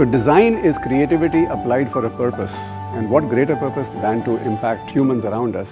So design is creativity applied for a purpose. And what greater purpose than to impact humans around us?